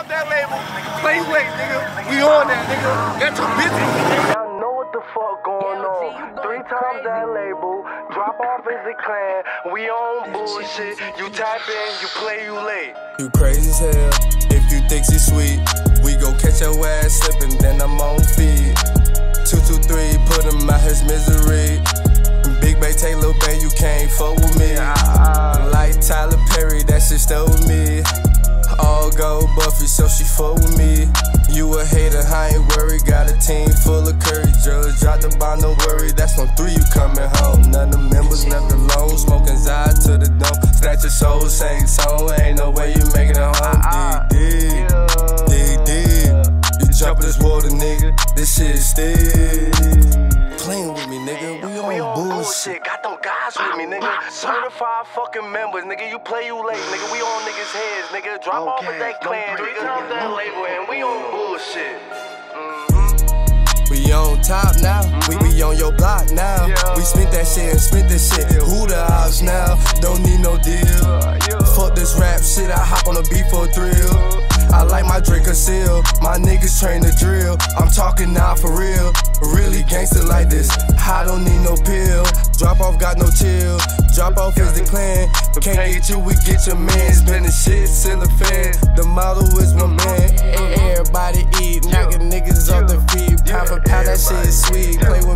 time that label. Play late, nigga. We on that, nigga. Got your bitch. Y'all know what the fuck going on. Three times that label. Drop off as a clan. We on bullshit. You tap in, you play, you late. You crazy as hell. If you think she sweet, we go catch your ass slipping, then I'm on feed. Two, two, three, put him out his misery. Big Bay, take Lil Bay, you can't fuck with me. Like a hater, I ain't worried. Got a team full of courage. Just drop the bomb, don't worry. That's on three, you coming home. None of the members left alone. Smoking Zod to the dome. Snatch your soul, same song. Ain't no way you making it home. Ah, ah. Dig, dig, dig, dig. You jump in this water, nigga. This shit is still playing with me, nigga. We We on on bullshit. bullshit. Got them guys with me, nigga. Certified fucking members, nigga. You play, you late, nigga. We on niggas' heads, nigga. Drop off with that clan. Three times that label, and we on bullshit. We on top now. We be on your block now. Yeah. We spent that shit and spent this shit. Who the house now? Don't need no deal. Fuck this rap shit. I hop on a beat for a thrill. I like my drink a seal. My niggas train to drill. I'm talking now for real. Really gangster like this. I don't need no pill. Drop off got no chill. Drop off is the clan. Can't get you, we get your man. Spend the shit, still a fan. The model is my man. Everybody eat, knocking niggas off the feet. Pound for pound, that shit is sweet. Play with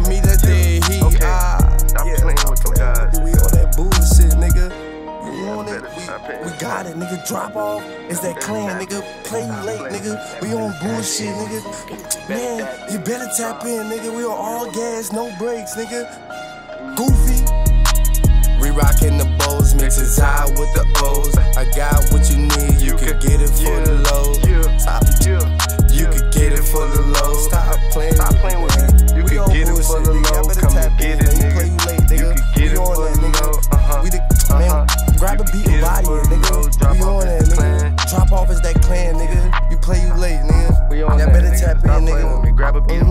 got it, nigga. Drop off. It's that clan, nigga. Play you late, nigga. We on bullshit, nigga. Man, you better tap in, nigga. We on all gas, no brakes, nigga. Goofy. We rockin' the bows, mixin' Zai with the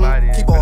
Keep